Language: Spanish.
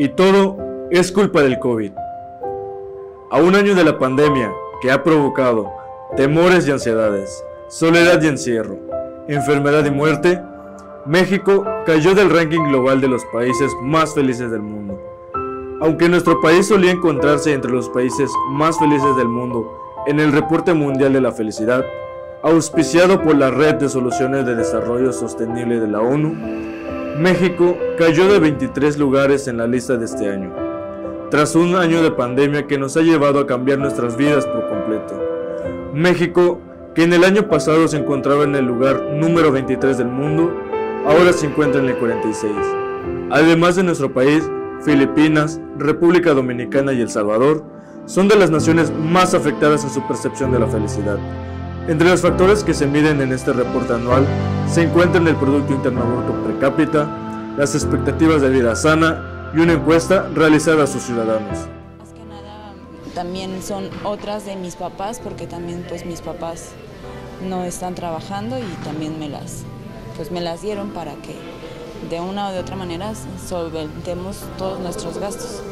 Y todo es culpa del COVID. A un año de la pandemia que ha provocado temores y ansiedades, soledad y encierro, enfermedad y muerte, México cayó del ranking global de los países más felices del mundo. Aunque nuestro país solía encontrarse entre los países más felices del mundo en el reporte mundial de la felicidad, auspiciado por la Red de Soluciones de Desarrollo Sostenible de la ONU, México cayó de 23 lugares en la lista de este año, tras un año de pandemia que nos ha llevado a cambiar nuestras vidas por completo. México, que en el año pasado se encontraba en el lugar número 23 del mundo, ahora se encuentra en el 46. Además de nuestro país, Filipinas, República Dominicana y El Salvador son de las naciones más afectadas en su percepción de la felicidad. Entre los factores que se miden en este reporte anual se encuentran el Producto Interno Bruto per cápita, las expectativas de vida sana y una encuesta realizada a sus ciudadanos. Más que nada también son otras de mis papás porque también pues mis papás no están trabajando y también me las pues me las dieron para que de una o de otra manera solventemos todos nuestros gastos.